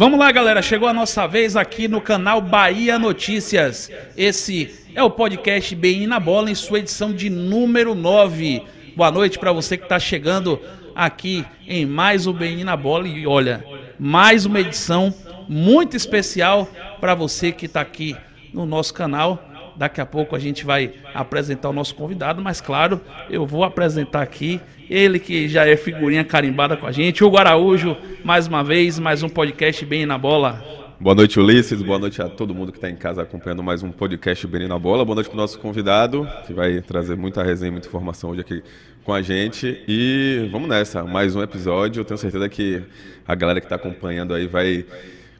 Vamos lá, galera. Chegou a nossa vez aqui no canal Bahia Notícias. Esse é o podcast BN na Bola em sua edição de número 9. Boa noite para você que está chegando aqui em mais um BN na Bola. E olha, mais uma edição muito especial para você que está aqui no nosso canal. Daqui a pouco a gente vai apresentar o nosso convidado, mas claro, eu vou apresentar aqui ele que já é figurinha carimbada com a gente, Hugo Araújo, mais uma vez, mais um podcast bem na bola. Boa noite, Ulisses. Boa noite a todo mundo que está em casa acompanhando mais um podcast Bem na Bola. Boa noite para o nosso convidado, que vai trazer muita resenha, muita informação hoje aqui com a gente. E vamos nessa, mais um episódio. Eu tenho certeza que a galera que está acompanhando aí vai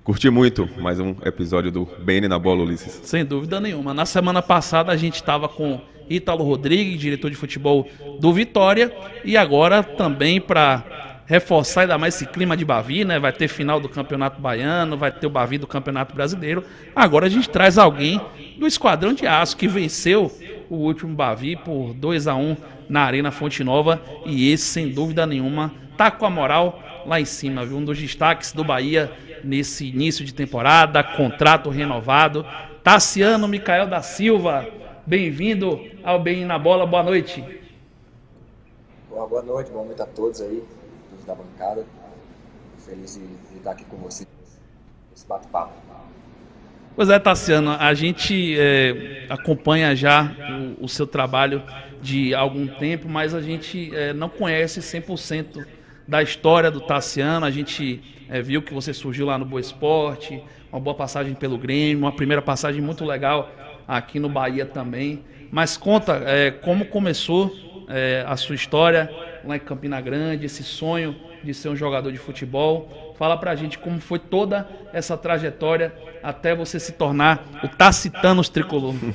curtir muito mais um episódio do Bem na Bola, Ulisses. Sem dúvida nenhuma. Na semana passada a gente estava com Ítalo Rodrigues, diretor de futebol do Vitória, e agora também para reforçar ainda mais esse clima de Bavi, né? Vai ter final do Campeonato Baiano, vai ter o Bavi do Campeonato Brasileiro. Agora a gente traz alguém do Esquadrão de Aço que venceu o último Bavi por 2 a 1 na Arena Fonte Nova e esse sem dúvida nenhuma tá com a moral lá em cima, viu? Um dos destaques do Bahia nesse início de temporada, contrato renovado. Tassiano Micael da Silva, Bem-vindo ao Bem na Bola, boa noite. Boa, boa noite, boa noite a todos aí, todos da bancada. Feliz de, de estar aqui com vocês nesse bate-papo. Pois é, Tassiano, a gente é, acompanha já o, o, seu trabalho de algum tempo, mas a gente é, não conhece 100% da história do Tassiano. A gente é, viu que você surgiu lá no Boa Esporte, uma boa passagem pelo Grêmio, uma primeira passagem muito legal aqui no Bahia também. Mas conta é, como começou é, a sua história lá em Campina Grande, esse sonho de ser um jogador de futebol. Fala pra gente como foi toda essa trajetória até você se tornar o Tacitanos Tricolor.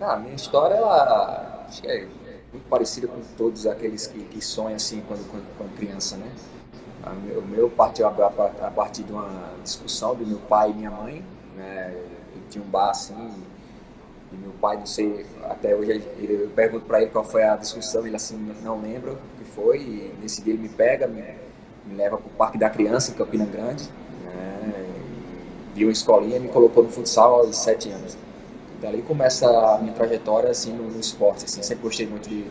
ah, minha história, ela acho que é muito parecida com todos aqueles que, que sonham assim quando, quando, quando criança, né? O meu partiu a, partir de uma discussão do meu pai e minha mãe, né? Tinha um bar assim, e meu pai, não sei, até hoje eu pergunto para ele qual foi a discussão, ele assim, não lembra o que foi, e nesse dia ele me pega, me, me leva para o Parque da Criança, em Campina Grande, né? viu uma escolinha me colocou no futsal aos sete anos. Dali começa a minha trajetória assim, no, no esporte, assim, sempre gostei muito de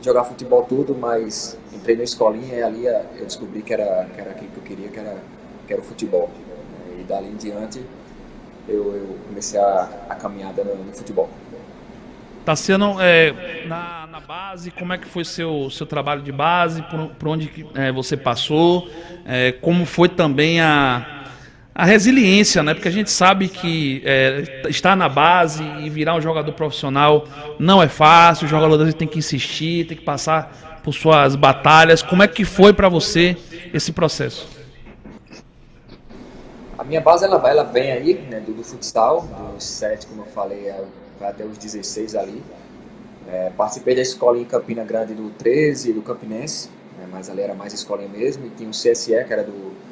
jogar futebol tudo, mas entrei na escolinha e ali eu descobri que era, que era aquilo que eu queria, que era, que era o futebol. E dali em diante eu, eu comecei a, a caminhada no, no futebol. Tassiano, é, na, na, base, como é que foi seu seu trabalho de base? Por, por onde é, você passou? É, como foi também a, a resiliência, né? Porque a gente sabe que é, estar na base e virar um jogador profissional não é fácil. O jogador tem que insistir, tem que passar por suas batalhas. Como é que foi para você esse processo? A minha base ela vai, ela vem aí, né, do, do futsal, dos 7, como eu falei, é, até os 16 ali. É, participei da escola em Campina Grande do 13 do Campinense, né, mas ali era mais escolinha mesmo, e tinha o CSE, que era do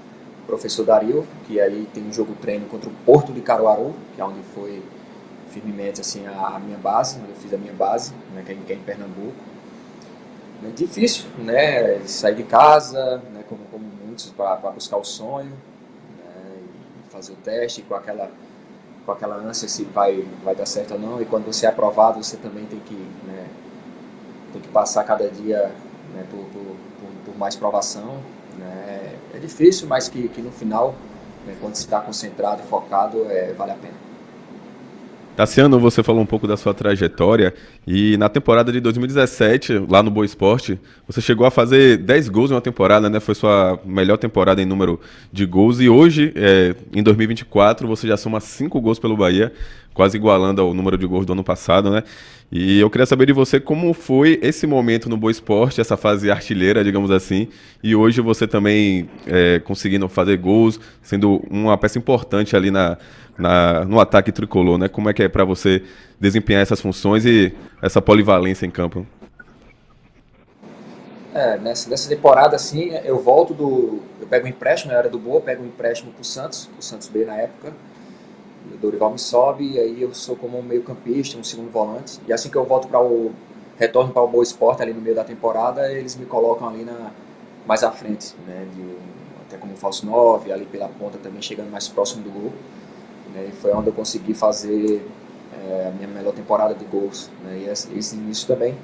professor Dario, que aí tem um jogo treino contra o Porto de Caruaru, que é onde foi firmemente assim a, minha base, onde eu fiz a minha base, né, que, é, que é em Pernambuco. É difícil, né, sair de casa, né, como, como muitos, para buscar o sonho, fazer o teste com aquela com aquela ânsia se vai vai dar certo ou não e quando você é aprovado você também tem que né, tem que passar cada dia né, por, por, por, por, mais provação né? é difícil mas que, que no final né, quando se está concentrado e focado é, vale a pena Tassiano, você falou um pouco da sua trajetória e na temporada de 2017, lá no Boa Esporte, você chegou a fazer 10 gols em uma temporada, né? Foi sua melhor temporada em número de gols e hoje, é, em 2024, você já soma 5 gols pelo Bahia, quase igualando ao número de gols do ano passado, né? E eu queria saber de você como foi esse momento no Boa Esporte, essa fase artilheira, digamos assim, e hoje você também é, conseguindo fazer gols, sendo uma peça importante ali na na, no ataque tricolor, né? Como é que é para você desempenhar essas funções e essa polivalência em campo? É, nessa, nessa temporada, assim, eu volto do. Eu pego um empréstimo, eu era do Boa, pego um empréstimo pro Santos, o Santos B na época. O Dorival me sobe e aí eu sou como um meio-campista, um segundo volante. E assim que eu volto para o. retorno para o Boa Esporte ali no meio da temporada, eles me colocam ali na, mais à frente, né? De até como falso 9, ali pela ponta também chegando mais próximo do gol. Né, e foi onde eu consegui fazer é, a minha melhor temporada de gols. Né, e esse, esse início também,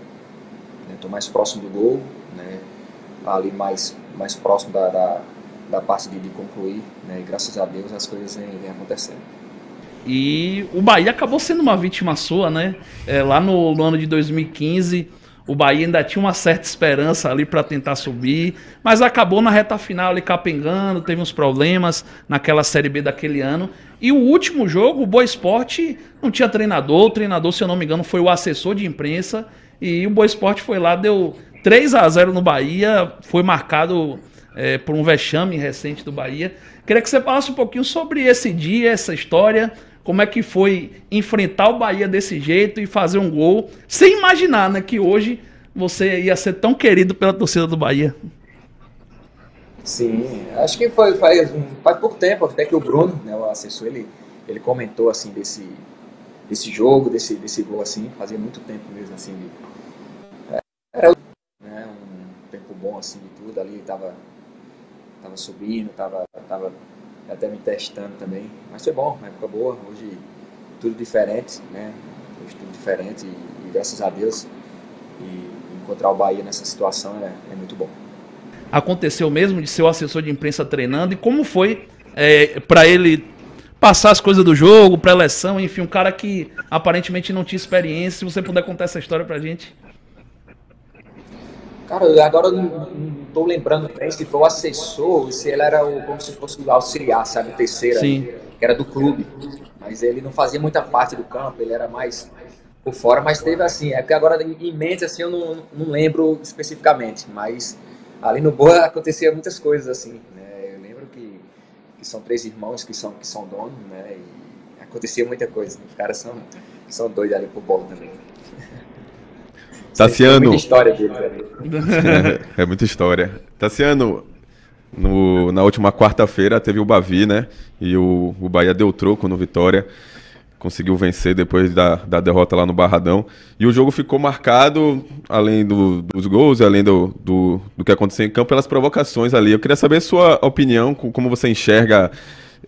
estou né, mais próximo do gol, né, ali mais, mais próximo da, da, da parte de, de concluir, né, e graças a Deus as coisas vêm acontecendo. E o Bahia acabou sendo uma vítima sua, né? É, lá no, no ano de 2015 o Bahia ainda tinha uma certa esperança ali para tentar subir, mas acabou na reta final ali capengando, teve uns problemas naquela Série B daquele ano. E o último jogo, o Boa Esporte não tinha treinador, o treinador, se eu não me engano, foi o assessor de imprensa. E o Boa Esporte foi lá, deu 3 a 0 no Bahia, foi marcado é, por um vexame recente do Bahia. Queria que você falasse um pouquinho sobre esse dia, essa história, como é que foi enfrentar o Bahia desse jeito e fazer um gol, sem imaginar né, que hoje você ia ser tão querido pela torcida do Bahia. Sim, acho que foi faz, faz pouco tempo, até que o Bruno, né, o assessor, ele, ele comentou assim desse, desse jogo, desse, desse gol assim, fazia muito tempo mesmo assim. De, era né, um tempo bom assim de tudo, ali tava, tava subindo, tava, tava até me testando também. Mas foi bom, uma época boa. Hoje tudo diferente, né? Hoje tudo diferente e, e graças a Deus e encontrar o Bahia nessa situação é, é, muito bom. Aconteceu mesmo de ser o assessor de imprensa treinando e como foi é, para ele passar as coisas do jogo, pré-eleção, enfim, um cara que aparentemente não tinha experiência. Se você puder contar essa história pra gente. Cara, agora eu não, estou lembrando bem se foi o assessor, se ele era o, como se fosse o auxiliar, sabe, o terceiro, Sim. que era do clube. Mas ele não fazia muita parte do campo, ele era mais por fora, mas teve assim, é que agora em mente assim eu não, não lembro especificamente, mas ali no Boa acontecia muitas coisas assim, né? Eu lembro que, que são três irmãos que são que são donos, né? E acontecia muita coisa. Os caras são são doidos ali pro bolo também. Tassiano. É muita história dele, é, é muita história. Tassiano, no, na última quarta-feira teve o Bavi, né? E o, o Bahia deu troco no Vitória. Conseguiu vencer depois da, da derrota lá no Barradão. E o jogo ficou marcado, além do, dos gols, além do, do, do, que aconteceu em campo, pelas provocações ali. Eu queria saber sua opinião, como você enxerga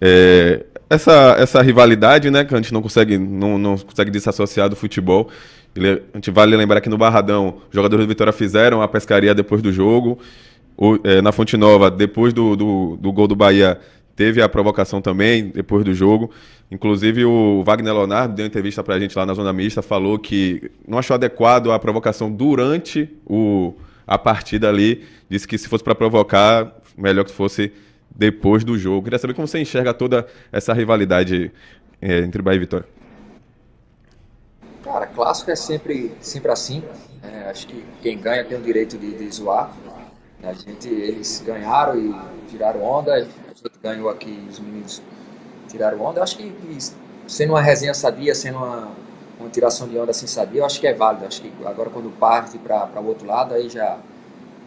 é, essa, essa rivalidade, né? Que a gente não consegue, não, não consegue desassociar do futebol. A gente vale lembrar que no Barradão, os jogadores do Vitória fizeram a pescaria depois do jogo. O, é, na Fonte Nova, depois do, do, do, gol do Bahia, teve a provocação também, depois do jogo. Inclusive, o Wagner Leonardo deu entrevista pra gente lá na Zona Mista, falou que não achou adequado a provocação durante o, a partida ali. Disse que se fosse para provocar, melhor que fosse depois do jogo. Queria saber como você enxerga toda essa rivalidade é, entre Bahia e Vitória. Cara, clássico é sempre, sempre assim. É, acho que quem ganha tem o direito de, de zoar. A gente, eles ganharam e tiraram onda. A gente ganhou aqui, os meninos tiraram onda. Eu acho que, que sendo uma resenha sadia, sendo uma, uma tiração de onda assim sadia, eu acho que é válido. Acho que agora quando parte para o outro lado, aí já,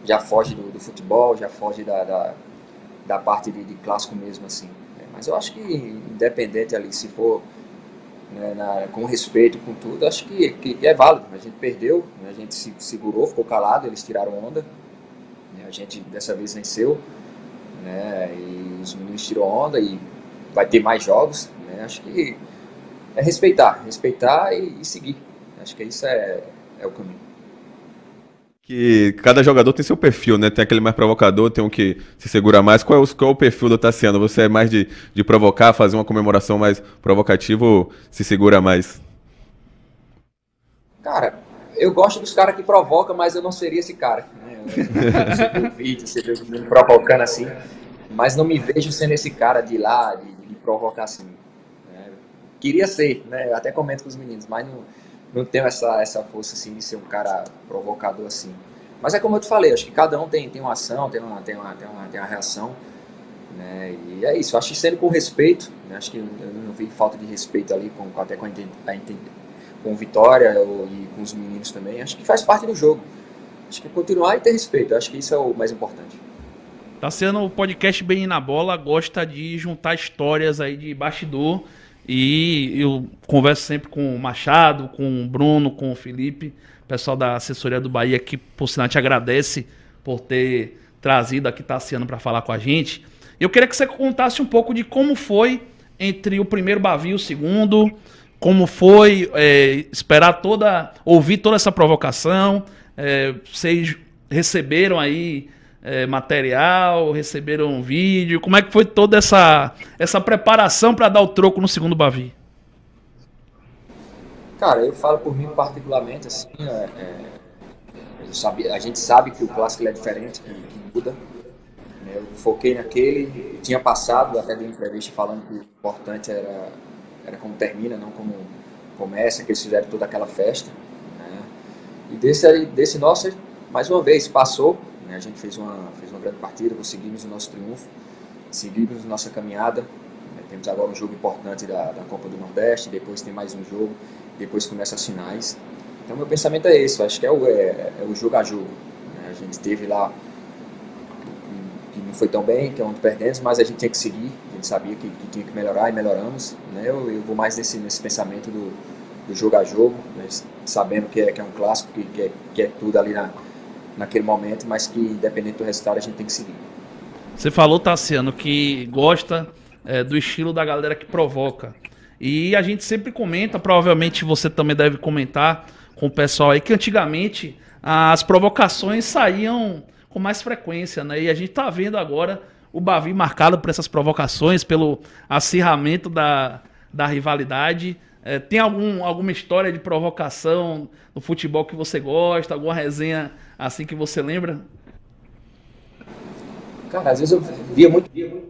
já foge do, do futebol, já foge da, da, da parte de, de, clássico mesmo assim. Mas eu acho que independente ali, se for né, na, com respeito, com tudo, acho que, que, é válido. A gente perdeu, né, a gente se segurou, ficou calado, eles tiraram onda, né, a gente dessa vez venceu, né, e os meninos tiram onda e vai ter mais jogos. Né, acho que é respeitar, respeitar e, e seguir. Acho que isso é, é o caminho que cada jogador tem seu perfil, né? Tem aquele mais provocador, tem um que se segura mais. Qual é o, qual é o perfil do Tassiano? Você é mais de, de provocar, fazer uma comemoração mais provocativa ou se segura mais? Cara, eu gosto dos caras que provocam, mas eu não seria esse cara. Né? Eu, vídeo, você me provocando assim, mas não me vejo sendo esse cara de lá, de, de provocar assim. Né? Queria ser, né? Eu até comento com os meninos, mas não não tenho essa, essa força assim de ser um cara provocador assim. Mas é como eu te falei, acho que cada um tem, tem uma ação, tem uma, tem uma, tem uma, tem uma reação. Né? E é isso, acho que sendo com respeito, né? acho que eu não vi falta de respeito ali, com, até com a, a, com Vitória e com os meninos também, acho que faz parte do jogo. Acho que continuar e ter respeito, acho que isso é o mais importante. Tá sendo o podcast Bem na Bola, gosta de juntar histórias aí de bastidor e eu converso sempre com o Machado, com o Bruno, com o Felipe, pessoal da assessoria do Bahia, que por sinal te agradece por ter trazido aqui Tassiano para falar com a gente. Eu queria que você contasse um pouco de como foi entre o primeiro Bavi e o segundo, como foi é, esperar toda, ouvir toda essa provocação. É, vocês receberam aí é, material, receberam vídeo? Como é que foi toda essa, essa preparação para dar o troco no segundo Bavi? Cara, eu falo por mim particularmente, assim, é, é, a gente sabe que o clássico é diferente, que, que muda. Né? Eu foquei naquele, tinha passado, até de entrevista falando que o importante era, era como termina, não como começa, que eles fizeram toda aquela festa. Né? E desse, desse nosso, mais uma vez, passou, né? a gente fez uma, fez uma grande partida, conseguimos o nosso triunfo, seguimos nossa caminhada. Né? Temos agora um jogo importante da, da Copa do Nordeste, depois tem mais um jogo depois começa as finais. Então, meu pensamento é esse, acho que é o, é, é o jogo a jogo. Né? A gente teve lá que não foi tão bem, que é onde perdemos, mas a gente tinha que seguir, a gente sabia que, que tinha que melhorar e melhoramos. Né? Eu, eu, vou mais nesse, nesse pensamento do, do jogo a jogo, né? sabendo que é, que é um clássico, que, que, é, que é tudo ali na, naquele momento, mas que independente do resultado a gente tem que seguir. Você falou, Tassiano, que gosta é, do estilo da galera que provoca. E a gente sempre comenta, provavelmente você também deve comentar com o pessoal aí, que antigamente as provocações saíam com mais frequência, né? E a gente tá vendo agora o Bavi marcado por essas provocações, pelo acirramento da, da rivalidade. É, tem algum, alguma história de provocação no futebol que você gosta? Alguma resenha assim que você lembra? Cara, às vezes eu via muito, via muito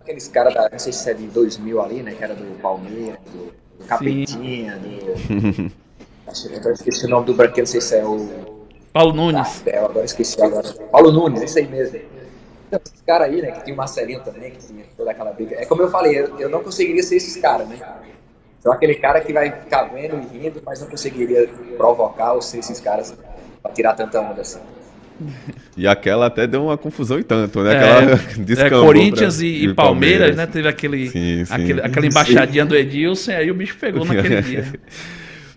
aqueles caras da, não sei se é de 2000 ali, né, que era do Palmeiras, do, do Capetinha, do... agora esqueci o nome do branquinho, não sei se é o... Paulo Nunes. Ah, agora esqueci agora. Paulo Nunes, isso aí mesmo. Então, esses caras aí, né, que tinha o Marcelinho também, que tinha toda aquela briga. É como eu falei, eu, eu não conseguiria ser esses caras, né? Sou aquele cara que vai ficar vendo e rindo, mas não conseguiria provocar ou ser esses caras pra tirar tanta onda assim. E aquela até deu uma confusão e tanto, né? Aquela é, é Corinthians pra... e, e Palmeiras, Palmeiras, né? Teve aquele, sim, sim. aquele aquela embaixadinha sim. do Edilson, e aí o bicho pegou naquele dia.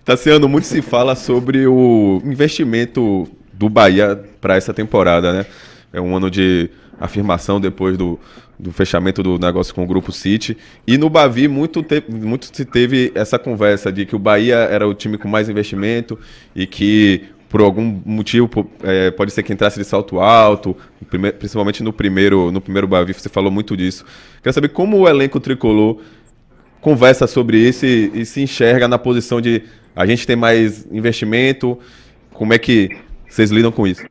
Tassiano, muito se fala sobre o investimento do Bahia para essa temporada, né? É um ano de afirmação depois do, do fechamento do negócio com o Grupo City. E no Bavi, muito, te, muito se teve essa conversa de que o Bahia era o time com mais investimento e que por algum motivo, é, pode ser que entrasse de salto alto, principalmente no primeiro, no primeiro Bavi, você falou muito disso. Quero saber como o elenco tricolor conversa sobre isso e, e, se enxerga na posição de a gente tem mais investimento, como é que vocês lidam com isso?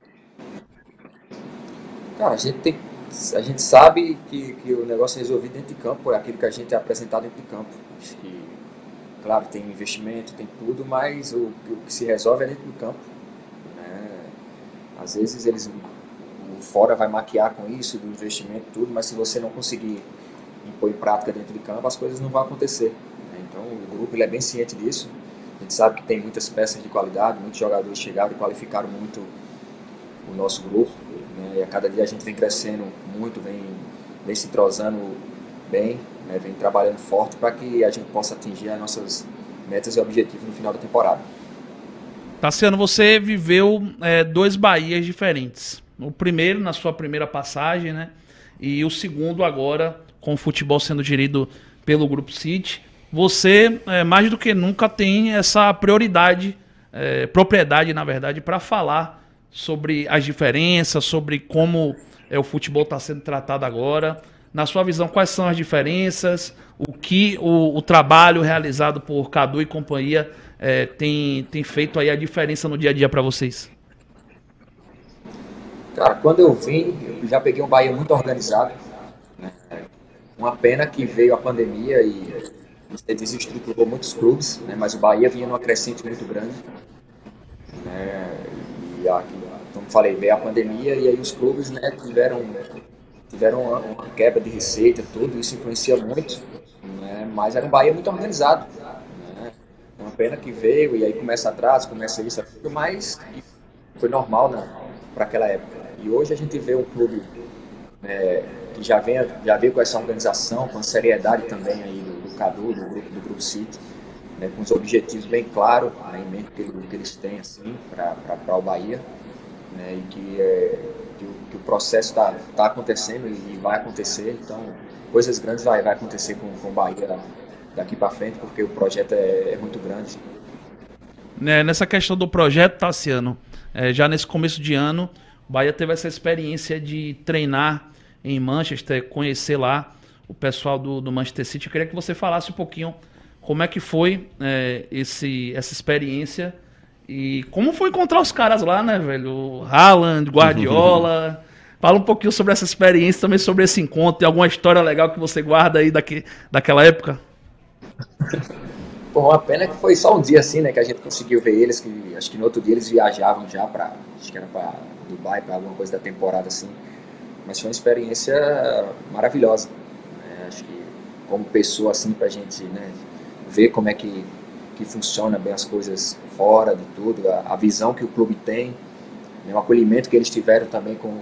Cara, a gente tem a gente sabe que, que o negócio é resolvido dentro de campo, é aquilo que a gente é apresentado dentro de campo. Acho que, claro, tem investimento, tem tudo, mas o, o que se resolve é dentro do campo. Às vezes eles fora vai maquiar com isso, do investimento tudo, mas se você não conseguir impor em prática dentro de campo, as coisas não vão acontecer. Né? Então o grupo ele é bem ciente disso. A gente sabe que tem muitas peças de qualidade, muitos jogadores chegaram e qualificaram muito o nosso grupo. Né? E a cada dia a gente vem crescendo muito, vem, vem se entrosando bem, né? vem trabalhando forte para que a gente possa atingir as nossas metas e objetivos no final da temporada. Tassiano, você viveu é, dois Bahias diferentes. O primeiro, na sua primeira passagem, né? E o segundo, agora, com o futebol sendo gerido pelo Grupo City. Você, é, mais do que nunca, tem essa prioridade, é, propriedade, na verdade, para falar sobre as diferenças, sobre como é, o futebol está sendo tratado agora. Na sua visão, quais são as diferenças? O que o, o trabalho realizado por Cadu e companhia é, tem, tem feito aí a diferença no dia a dia para vocês? Cara, quando eu vim, eu já peguei um Bahia muito organizado. Né? Uma pena que veio a pandemia e desestruturou muitos clubes, né? mas o Bahia vinha numa crescente muito grande. Né? E aqui, como falei, veio a pandemia e aí os clubes né, tiveram, tiveram uma, uma quebra de receita, tudo isso influencia muito. Né? Mas era um Bahia muito organizado uma pena que veio e aí começa atrás, começa isso, mas foi normal né, para aquela época. E hoje a gente vê um clube é, que já vem, já veio com essa organização, com a seriedade também aí do, do Cadu, do grupo do Grupo City, né, com os objetivos bem claros né, em mente que, que eles têm assim, para o Bahia. Né, e que é, que, o, que o processo está tá acontecendo e vai acontecer. Então, coisas grandes vai, vai acontecer com, o Bahia daqui para frente, porque o projeto é, é muito grande. É, nessa questão do projeto, Tassiano, é, já nesse começo de ano, o Bahia teve essa experiência de treinar em Manchester, conhecer lá o pessoal do, do Manchester City. Eu queria que você falasse um pouquinho como é que foi é, esse, essa experiência e como foi encontrar os caras lá, né, velho? Haaland, Guardiola. Fala um pouquinho sobre essa experiência, também sobre esse encontro. Tem alguma história legal que você guarda aí daqui, daquela época? Pô, uma pena que foi só um dia assim, né, que a gente conseguiu ver eles, que acho que no outro dia eles viajavam já para, acho que era para Dubai, para alguma coisa da temporada assim. Mas foi uma experiência maravilhosa. Né? Acho que como pessoa assim pra gente, né, ver como é que que funciona bem as coisas fora de tudo, a, a visão que o clube tem, né, o acolhimento que eles tiveram também com,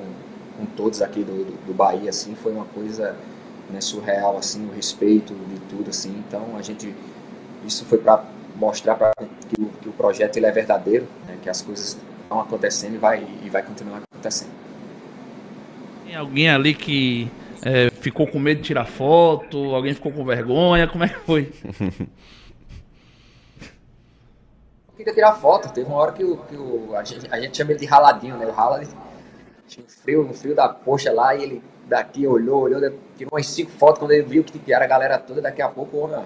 com todos aqui do, do, do Bahia, assim, foi uma coisa né, surreal, assim, o respeito de tudo, assim. Então a gente isso foi para mostrar para que, o, que o projeto ele é verdadeiro, né, que as coisas estão acontecendo e vai, e vai continuar acontecendo. Tem alguém ali que é, ficou com medo de tirar foto? Alguém ficou com vergonha? Como é que foi? queria tirar foto. Teve uma hora que, o, que o, a, gente, a gente chama ele de raladinho, né? O rala tinha um frio, um frio da poxa lá e ele daqui olhou, olhou, tirou umas cinco fotos quando ele viu que era a galera toda. Daqui a pouco o homem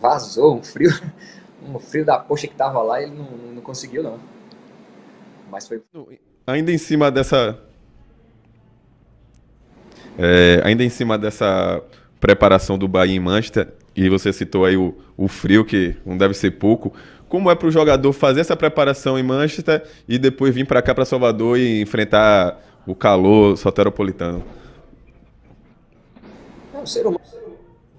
vazou, um frio, um frio da poxa que tava lá, ele não, não conseguiu não. Mas foi. Ainda em cima dessa. É, ainda em cima dessa preparação do Bahia em Manchester, e você citou aí o, o frio, que não deve ser pouco. Como é para o jogador fazer essa preparação em Manchester e depois vir para cá, para Salvador e enfrentar o calor soteropolitano? É um ser humano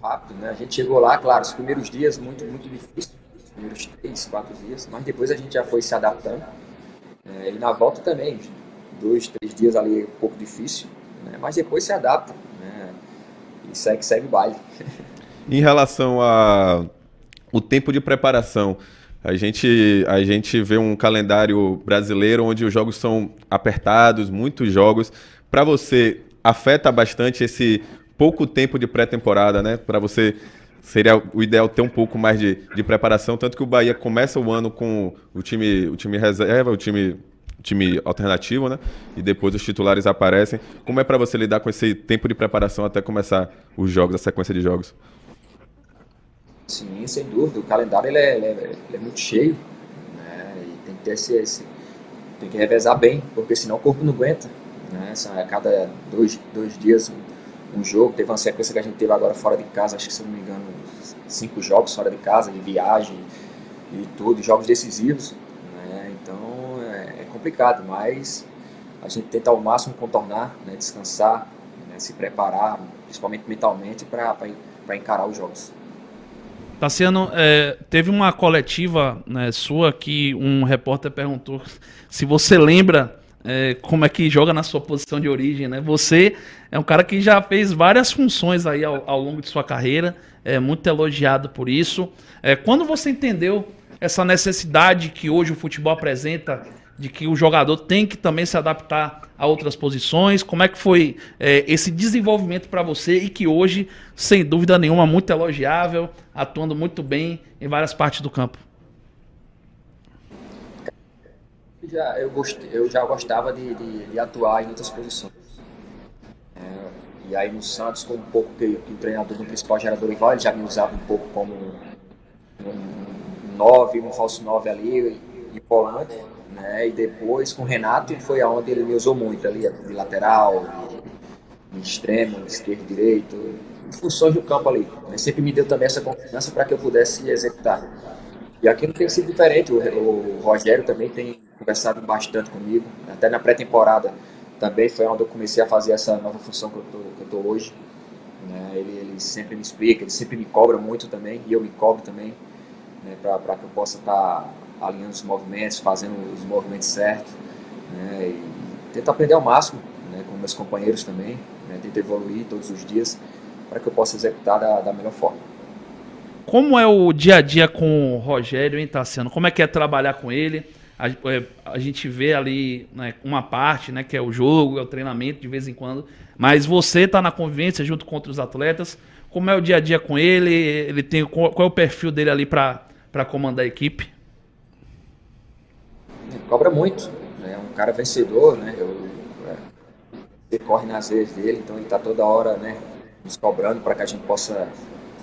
rápido, né? A gente chegou lá, claro, os primeiros dias muito, muito difícil, os primeiros três, quatro dias, mas depois a gente já foi se adaptando. É, e na volta também, dois, três dias ali um pouco difícil, né? mas depois se adapta, né? E segue, segue o baile. Em relação a o tempo de preparação, a gente, a gente vê um calendário brasileiro onde os jogos são apertados, muitos jogos. Para você, afeta bastante esse pouco tempo de pré-temporada, né? Para você, seria o ideal ter um pouco mais de, de preparação. Tanto que o Bahia começa o ano com o time, o time reserva, o time, time alternativo, né? E depois os titulares aparecem. Como é para você lidar com esse tempo de preparação até começar os jogos, a sequência de jogos? Sim, sem dúvida. O calendário ele é, ele é, ele é muito cheio né? e tem que ter esse, esse, tem que revezar bem, porque senão o corpo não aguenta. Né? A cada dois, dois dias um, um, jogo. Teve uma sequência que a gente teve agora fora de casa, acho que se não me engano, cinco jogos fora de casa, de viagem e tudo, jogos decisivos. Né? Então é, é, complicado, mas a gente tenta ao máximo contornar, né? descansar, né? se preparar, principalmente mentalmente, para encarar os jogos. Tassiano, é, teve uma coletiva né, sua que um repórter perguntou se você lembra é, como é que joga na sua posição de origem, né? Você é um cara que já fez várias funções aí ao, ao longo de sua carreira, é muito elogiado por isso. É, quando você entendeu essa necessidade que hoje o futebol apresenta de que o jogador tem que também se adaptar a outras posições? Como é que foi é, esse desenvolvimento para você e que hoje, sem dúvida nenhuma, muito elogiável, atuando muito bem em várias partes do campo? Já, eu, gostei, eu já gostava de, de, de atuar em outras posições. É, e aí no Santos, com um pouco que, que o treinador do principal gerador igual, ele já me usava um pouco como um 9, um falso 9 ali e volante né? E depois com o Renato foi aonde ele me usou muito ali, de lateral, de, extremo, esquerdo, direito, funções do campo ali. Sempre me deu também essa confiança para que eu pudesse executar. E aqui não tem sido diferente. O, o, Rogério também tem conversado bastante comigo, até na pré-temporada também foi onde eu comecei a fazer essa nova função que eu estou hoje. Né? Ele, ele, sempre me explica, ele sempre me cobra muito também, e eu me cobro também, né? para que eu possa estar tá alinhando os movimentos, fazendo os movimentos certos, né, e tento aprender ao máximo, né, com meus companheiros também, né, tento evoluir todos os dias para que eu possa executar da, da melhor forma. Como é o dia a dia com o Rogério, hein, Tassiano? Como é que é trabalhar com ele? a, é, a gente vê ali né, uma parte, né, que é o jogo, é o treinamento de vez em quando, mas você está na convivência junto com outros atletas. Como é o dia a dia com ele? Ele tem qual, qual é o perfil dele ali para comandar a equipe? Cobra muito, é um cara vencedor, né? Eu, é, corre nas vezes dele, então ele está toda hora, né, nos cobrando para que a gente possa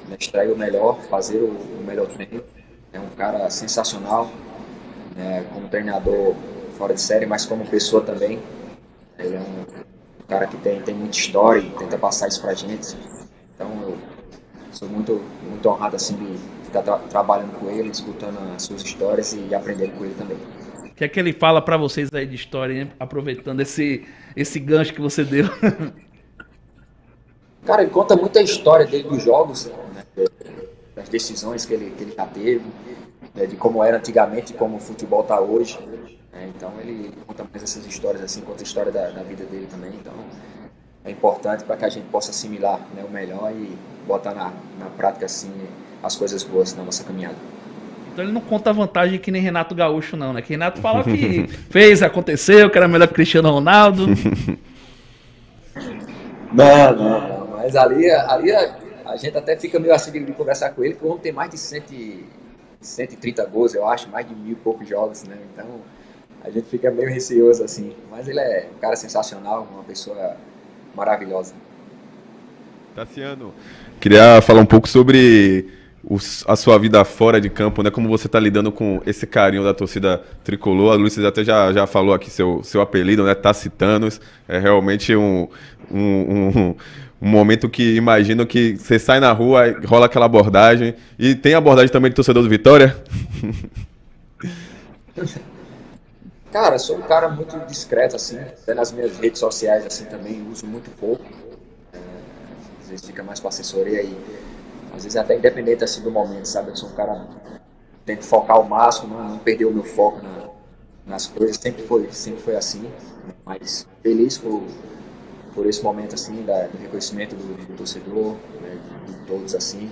né, extrair o melhor, fazer o, o melhor treino. É um cara sensacional, né, como treinador fora de série, mas como pessoa também. Ele é um cara que tem, tem muita história e tenta passar isso pra gente. Então eu sou muito, muito honrado assim de estar tra trabalhando com ele, escutando as suas histórias e aprendendo com ele também. Que é que ele fala para vocês aí de história, hein? aproveitando esse, esse gancho que você deu? Cara, ele conta muita história dele dos jogos, né? das decisões que ele, que ele já teve, né, de como era antigamente e como o futebol está hoje. Né, então ele, ele, conta mais essas histórias assim, conta a história da, da vida dele também. Então é importante para que a gente possa assimilar né, o melhor e botar na, na prática assim as coisas boas na nossa caminhada. Então ele não conta vantagem que nem Renato Gaúcho, não, né? Que Renato fala que fez, aconteceu, que era melhor que Cristiano Ronaldo. Não, não, não. Mas ali, ali a gente até fica meio assim de conversar com ele, porque o homem tem mais de 100, 130 gols, eu acho, mais de mil e poucos jogos, né? Então a gente fica meio receoso assim. Mas ele é um cara sensacional, uma pessoa maravilhosa. Tassiano, queria falar um pouco sobre a sua vida fora de campo, né? Como você está lidando com esse carinho da torcida tricolor. A Luiz até já, já falou aqui seu, seu apelido, né? Tacitanos. É realmente um, um, um um momento que imagino que você sai na rua, rola aquela abordagem. E tem abordagem também de torcedor do Vitória? Cara, sou um cara muito discreto, assim. Até nas minhas redes sociais, assim, também uso muito pouco. É, às vezes fica mais para assessoria e às vezes até independente, assim, do momento, sabe? Eu sou um cara tento focar ao máximo, não, não perder o meu foco na, nas coisas. Sempre foi, sempre foi assim. Mas feliz por por esse momento assim da, do reconhecimento do, do torcedor, né, de, de, todos assim.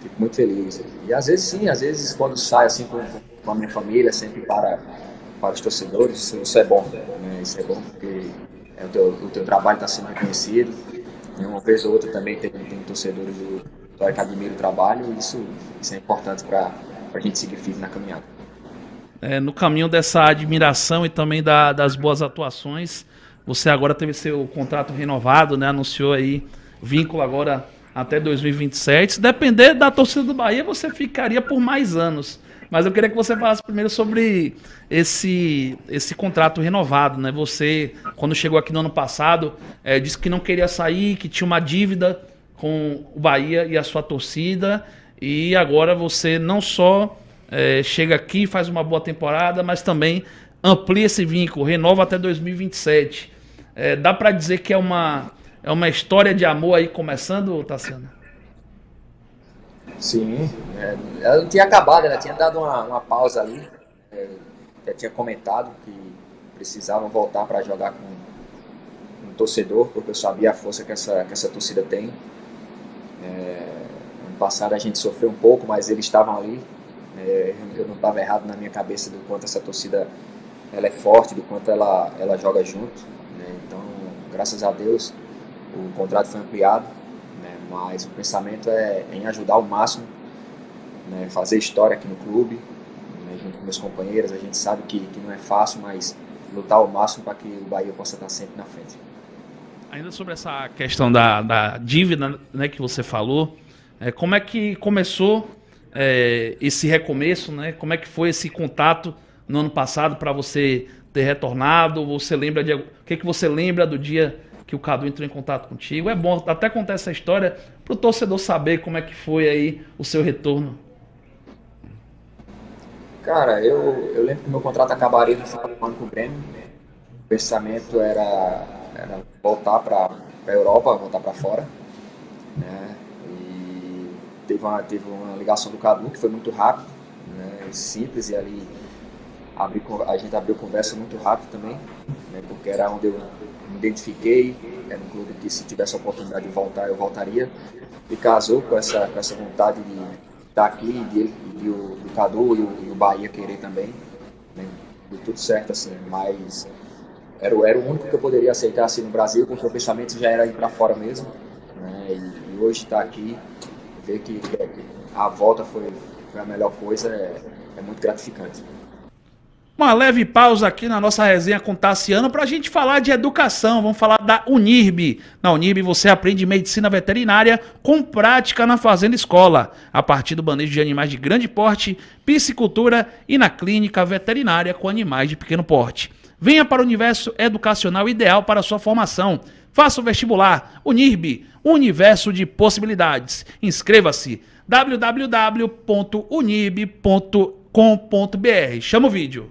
Fico muito feliz. E às vezes sim, às vezes quando saio assim com, com a minha família, sempre para para os torcedores, isso, isso é bom, né? Isso é bom porque é, o, teu, o teu trabalho está sendo reconhecido. E uma vez ou outra também tem, tem torcedores do, do que admiram o trabalho isso, isso é importante para a gente seguir firme na caminhada. É, no caminho dessa admiração e também da, das boas atuações, você agora teve seu contrato renovado, né? Anunciou aí vínculo agora até 2027. Se depender da torcida do Bahia, você ficaria por mais anos. Mas eu queria que você falasse primeiro sobre esse, esse contrato renovado, né? Você, quando chegou aqui no ano passado, é, disse que não queria sair, que tinha uma dívida com o Bahia e a sua torcida. E agora você não só é, chega aqui, faz uma boa temporada, mas também amplia esse vínculo, renova até 2027. É, dá para dizer que é uma, é uma história de amor aí começando, Tassiano? Sim, é, ela não tinha acabado, ela tinha dado uma, uma pausa ali. É, já tinha comentado que precisavam voltar para jogar com um torcedor, porque eu sabia a força que essa, que essa torcida tem. É, ano passado a gente sofreu um pouco, mas eles estavam ali. É, eu não estava errado na minha cabeça do quanto essa torcida ela é forte, do quanto ela, ela joga junto. Né? Então, graças a Deus, o contrato foi ampliado, né? mas o pensamento é em ajudar ao máximo, né? fazer história aqui no clube, né? junto com meus companheiros. A gente sabe que, que não é fácil, mas lutar ao máximo para que o Bahia possa estar sempre na frente. Ainda sobre essa questão da, da dívida né, que você falou, é, como é que começou é, esse recomeço, né? Como é que foi esse contato no ano passado para você ter retornado? Você lembra de o que, que você lembra do dia que o Cadu entrou em contato contigo? É bom até contar essa história para o torcedor saber como é que foi aí o seu retorno. Cara, eu, eu lembro que meu contrato acabaria no final do ano com o Grêmio. O pensamento era, era voltar para a Europa, voltar para fora. Né? E teve uma, teve uma ligação do Cadu que foi muito rápido, né? simples, e ali abri, a gente abriu conversa muito rápido também, né, porque era onde eu me identifiquei, era um clube que se tivesse a oportunidade de voltar, eu voltaria, e casou com essa, com essa vontade de estar aqui, de, de, o, Cadu e o, e o Bahia querer também. Né. tudo certo, assim, mas era, era o único que eu poderia aceitar assim no Brasil, porque o pensamento já era ir para fora mesmo, né? E, e hoje estar tá aqui, ver que, que, a volta foi, foi a melhor coisa, é, é muito gratificante uma leve pausa aqui na nossa resenha com Tassiano para a gente falar de educação. Vamos falar da Unirb. Na Unirb você aprende medicina veterinária com prática na fazenda escola, a partir do manejo de animais de grande porte, piscicultura e na clínica veterinária com animais de pequeno porte. Venha para o universo educacional ideal para sua formação. Faça o vestibular Unirb, universo de possibilidades. Inscreva-se www.unirb.com.br. Chama o vídeo.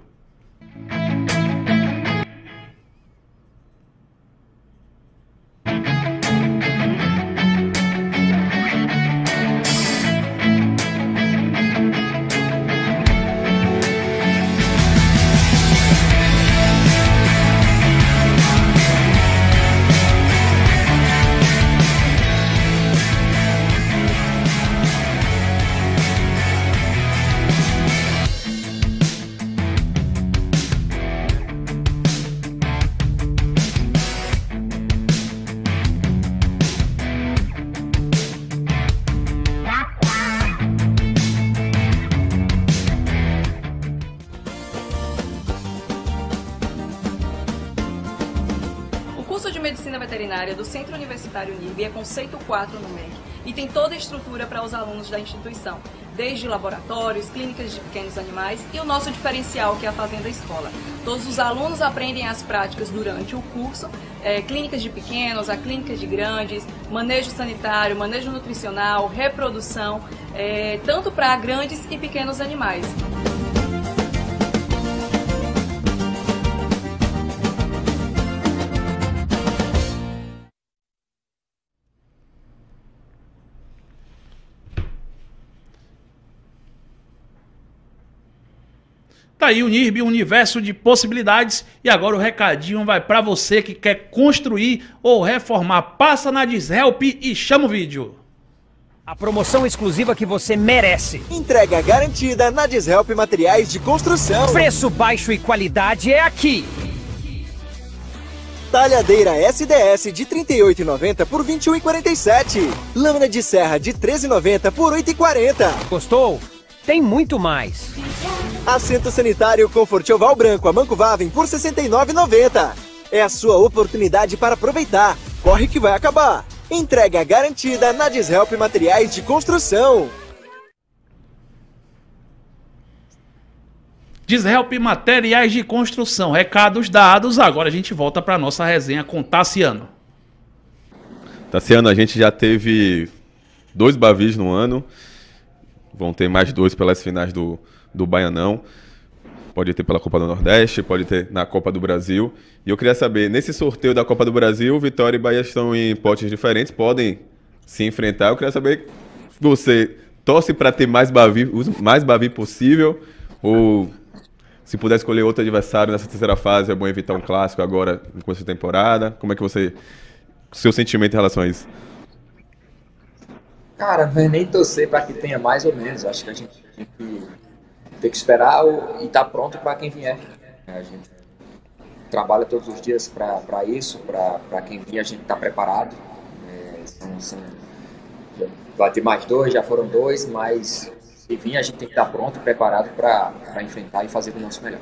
Universitário NIB é conceito 4 no MEC e tem toda a estrutura para os alunos da instituição, desde laboratórios, clínicas de pequenos animais e o nosso diferencial, que é a Fazenda Escola. Todos os alunos aprendem as práticas durante o curso, é, clínicas de pequenos, a clínicas de grandes, manejo sanitário, manejo nutricional, reprodução, é, tanto para grandes e pequenos animais. Tá aí o NIRB, um universo de possibilidades. E agora o recadinho vai para você que quer construir ou reformar. Passa na Dishelp e chama o vídeo. A promoção exclusiva que você merece. Entrega garantida na Dishelp Materiais de Construção. Preço baixo e qualidade é aqui. Talhadeira SDS de R$ 38,90 por R$ 21,47. Lâmina de serra de R$ 13,90 por R$ 8,40. Gostou? Tem muito mais. Assento sanitário Comfort Oval Branco a Manco Vaven por R$ 69,90. É a sua oportunidade para aproveitar. Corre que vai acabar. Entrega garantida na Dishelp Materiais de Construção. Dishelp Materiais de Construção. Recados dados. Agora a gente volta para nossa resenha com Tassiano. Tassiano, a gente já teve dois Bavis no ano. Vão ter mais dois pelas finais do, do Baianão. Pode ter pela Copa do Nordeste, pode ter na Copa do Brasil. E eu queria saber, nesse sorteio da Copa do Brasil, Vitória e Bahia estão em potes diferentes, podem se enfrentar. Eu queria saber você torce para ter mais Bavi, mais Bavi possível, ou se puder escolher outro adversário nessa terceira fase, é bom evitar um clássico agora no começo da temporada. Como é que você. Seu sentimento em relação a isso? Cara, não é nem torcer para que tenha mais ou menos. Acho que a gente tem que tem que esperar e estar tá pronto para quem vier. A gente trabalha todos os dias para isso, para quem vier a gente está preparado. É, são, são, vai ter mais dois, já foram dois, mas se vir a gente tem que estar tá pronto, preparado para enfrentar e fazer o nosso melhor.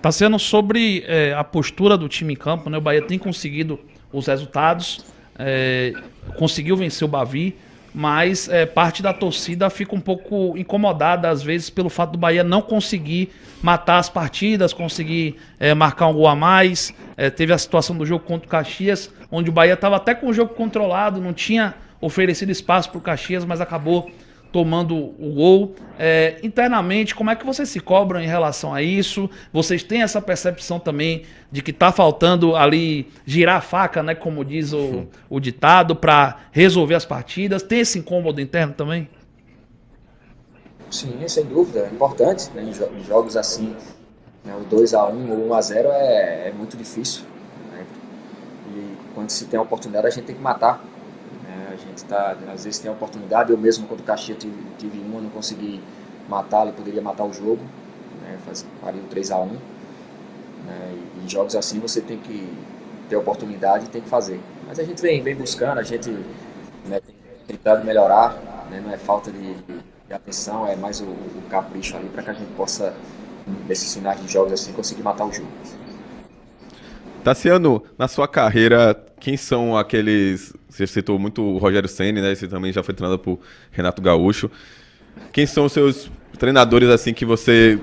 Tá sendo sobre é, a postura do time em campo, né? O Bahia tem conseguido os resultados, é, conseguiu vencer o Bavi, mas é, parte da torcida fica um pouco incomodada, às vezes, pelo fato do Bahia não conseguir matar as partidas, conseguir é, marcar um gol a mais. É, teve a situação do jogo contra o Caxias, onde o Bahia estava até com o jogo controlado, não tinha oferecido espaço para o Caxias, mas acabou tomando o gol. É, internamente, como é que vocês se cobram em relação a isso? Vocês têm essa percepção também de que está faltando ali girar a faca, né, como diz o, o ditado, para resolver as partidas? Tem esse incômodo interno também? Sim, sem dúvida. É importante né, em, jogos assim. Né, o 2x1 ou 1x0 é, é, muito difícil. Né? E quando se tem a oportunidade, a gente tem que matar gente tá, às vezes tem a oportunidade, eu mesmo quando o Caxias tive, tive uma, não consegui matá-lo, poderia matar o jogo. né, faz, faria o 3x1. Né, e jogos assim você tem que ter oportunidade e tem que fazer. Mas a gente vem, vem buscando, a gente né, tem tentado melhorar, né, não é falta de, de atenção, é mais o, o capricho ali para que a gente possa, nesses finais de jogos assim, conseguir matar o jogo. Tassiano, na sua carreira, quem são aqueles. Você citou muito o Rogério Senni, né? Você também já foi treinado por Renato Gaúcho. Quem são os seus treinadores assim que você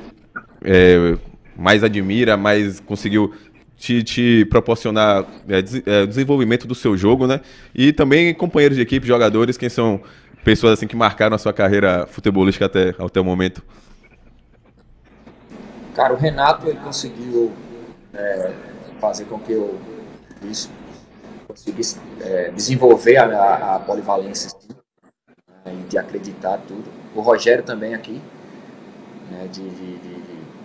é, mais admira, mais conseguiu te, te proporcionar é, des, é, desenvolvimento do seu jogo, né? E também companheiros de equipe, jogadores, quem são pessoas assim que marcaram a sua carreira futebolística até, até o momento? Cara, o Renato ele conseguiu é, fazer com que eu isso, conseguisse é, desenvolver a, a, a polivalência assim, né, de acreditar tudo. O Rogério também aqui, né, de, de, de,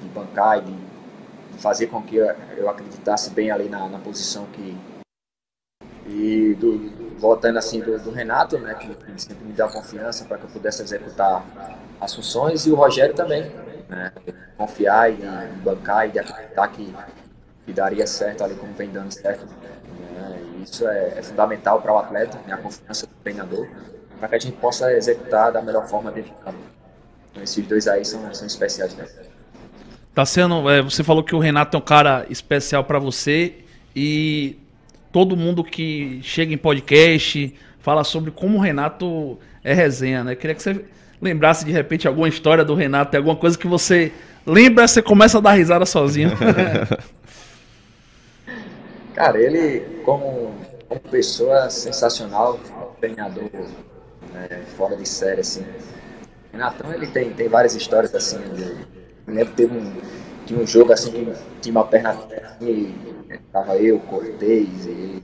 de, bancar e de fazer com que eu acreditasse bem ali na, na posição que. E do, voltando assim do, do Renato, né, que, que sempre me deu confiança para que eu pudesse executar as funções, e o Rogério também, né, confiar e, e bancar e acreditar que que daria certo ali como vem dando certo. Né? Isso é, é fundamental para o atleta, né? a confiança do treinador, para que a gente possa executar da melhor forma dentro do campo. Então, esses dois aí são, são especiais. Né? Tá sendo, é, você falou que o Renato é um cara especial para você e todo mundo que chega em podcast fala sobre como o Renato é resenha, né? Queria que você lembrasse de repente alguma história do Renato, alguma coisa que você lembra, você começa a dar risada sozinho. Cara, ele, como, como pessoa sensacional, treinador né, fora de série, assim. Renatão, ele tem, tem várias histórias, assim. Me lembro que teve um, tinha um jogo, assim, que tinha uma perna e tava eu, Cortez, e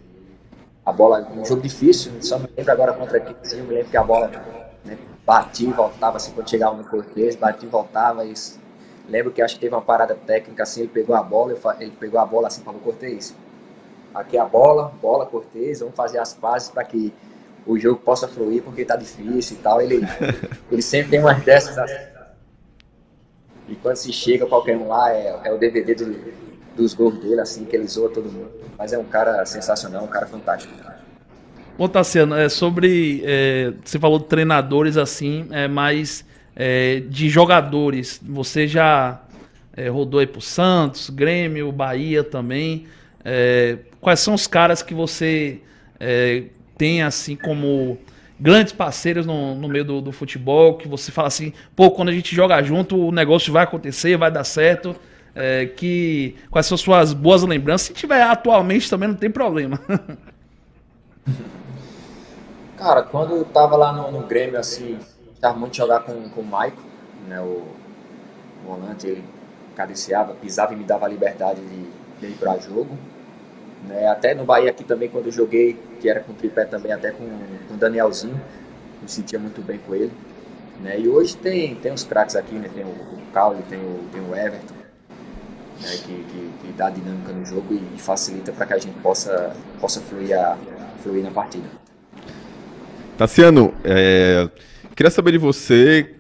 a bola, um jogo difícil, só me lembro agora contra equipe, assim, eu me lembro que a bola né, batia e voltava, assim, quando chegava no Cortez, batia e voltava, e lembro que acho que teve uma parada técnica, assim, ele pegou a bola, ele pegou a bola, assim, o Cortez, aqui é a bola, bola Cortez, vamos fazer as pazes para que o jogo possa fluir, porque tá difícil e tal. Ele, ele sempre tem umas dessas assim. E quando se chega qualquer um lá, é, é o DVD do, dos gols dele, assim, que ele zoa todo mundo. Mas é um cara sensacional, um cara fantástico. Bom, Tassiano, é sobre. É, você falou de treinadores assim, é, mas é, de jogadores. Você já é, rodou aí pro Santos, Grêmio, Bahia também. É, quais são os caras que você é, tem assim como grandes parceiros no, no meio do, do, futebol, que você fala assim, pô, quando a gente joga junto, o negócio vai acontecer, vai dar certo. É, que quais são suas boas lembranças? Se tiver atualmente também não tem problema. Cara, quando eu tava lá no, no Grêmio, assim, tava muito jogar com, com o Maico, né, o, volante, ele cadenciava, pisava e me dava a liberdade de, de ir para jogo. Né? Até no Bahia aqui também, quando eu joguei, que era com tripé também, até com, o Danielzinho, me sentia muito bem com ele. Né? E hoje tem, tem uns craques aqui, né? tem o, o Caule, tem o, tem o Everton, né? que, que, que, dá dinâmica no jogo e, facilita para que a gente possa, possa fluir, a, fluir na partida. Tassiano, é, queria saber de você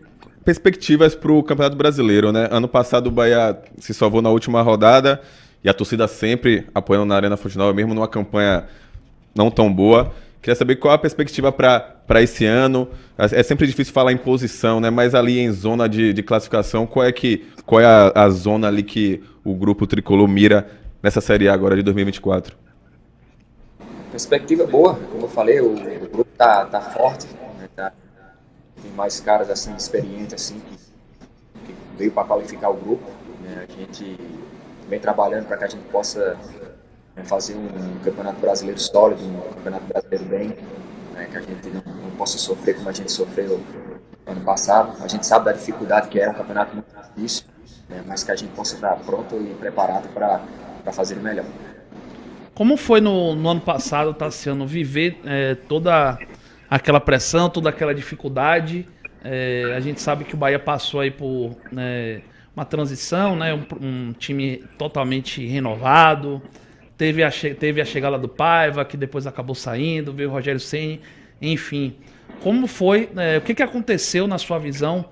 perspectivas para o Campeonato Brasileiro, né? Ano passado o Bahia se salvou na última rodada, e a torcida sempre apoiando na Arena Fonte mesmo numa campanha não tão boa. Queria saber qual a perspectiva para esse ano. É sempre difícil falar em posição, né? Mas ali em zona de, de classificação, qual é, que, qual é a, a, zona ali que o grupo tricolor mira nessa Série A agora de 2024? Perspectiva boa, como eu falei, o, o grupo tá, tá forte, né? tá, tem mais caras assim experientes assim que, que veio para qualificar o grupo. Né? A gente vem trabalhando para que a gente possa né, fazer um campeonato brasileiro sólido, um campeonato brasileiro bem, né, que a gente não, não, possa sofrer como a gente sofreu ano passado. A gente sabe da dificuldade que é um campeonato muito difícil, né, mas que a gente possa estar pronto e preparado para fazer o melhor. Como foi no, no ano passado, Tassiano, viver é, toda aquela pressão, toda aquela dificuldade? É, a gente sabe que o Bahia passou aí por né, uma transição, né? Um, um, time totalmente renovado. Teve a, teve a chegada do Paiva, que depois acabou saindo, veio o Rogério Senni, enfim. Como foi, é, o que, que aconteceu na sua visão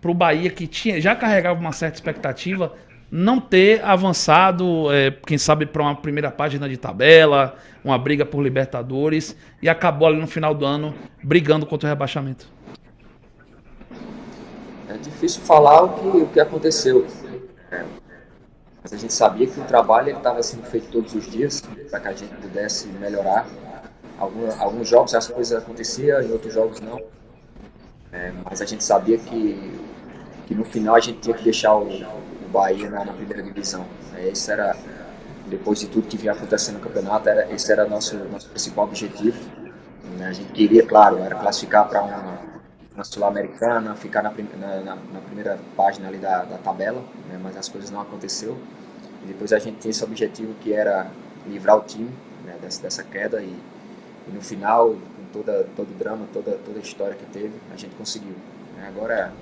para o Bahia, que tinha, já carregava uma certa expectativa, não ter avançado, é, quem sabe, para uma primeira página de tabela, uma briga por Libertadores, e acabou ali no final do ano brigando contra o rebaixamento? Difícil falar o que, o que aconteceu. É, mas a gente sabia que o trabalho estava sendo feito todos os dias para que a gente pudesse melhorar. Alguns, alguns jogos as coisas aconteciam, em outros jogos não. É, mas a gente sabia que, que no final a gente tinha que deixar o, Bahia na, na primeira divisão. É, era, depois de tudo que vinha acontecendo no campeonato, era, esse era nosso nosso principal objetivo. Né? A gente queria, claro, era classificar para uma, uma sul-americana, ficar na, na, na, primeira página ali da, da tabela, né? mas as coisas não aconteceu. E depois a gente tinha esse objetivo que era livrar o time né? dessa, dessa queda e, e, no final, com toda, todo o drama, toda, toda a história que teve, a gente conseguiu. Né? Agora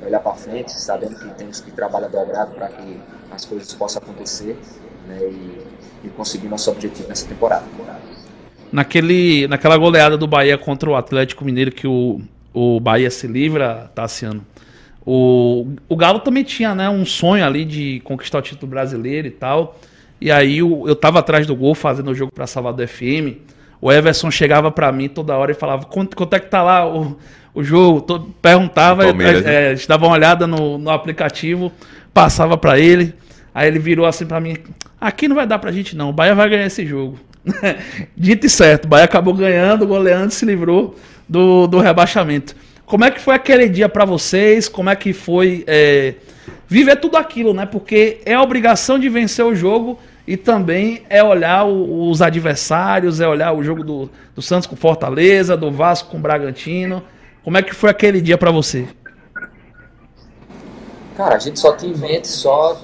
é olhar para frente, sabendo que temos que trabalhar dobrado para que as coisas possam acontecer né, e, e, conseguir nosso objetivo nessa temporada. Naquele, naquela goleada do Bahia contra o Atlético Mineiro que o, o Bahia se livra, Tassiano, o, o Galo também tinha né, um sonho ali de conquistar o título brasileiro e tal. E aí eu, eu tava atrás do gol fazendo o jogo para Salvador FM. O Everson chegava para mim toda hora e falava: quanto, quanto é que tá lá o, o jogo, todo, perguntava, é, a gente dava uma olhada no, no aplicativo, passava para ele, aí ele virou assim para mim, aqui não vai dar pra gente não, o Bahia vai ganhar esse jogo. Dito e certo, o Bahia acabou ganhando, goleando, se livrou do, do rebaixamento. Como é que foi aquele dia para vocês? Como é que foi é, viver tudo aquilo, né? Porque é a obrigação de vencer o jogo e também é olhar o, os adversários, é olhar o jogo do, do Santos com Fortaleza, do Vasco com Bragantino. Como é que foi aquele dia para você? Cara, a gente só tinha em mente só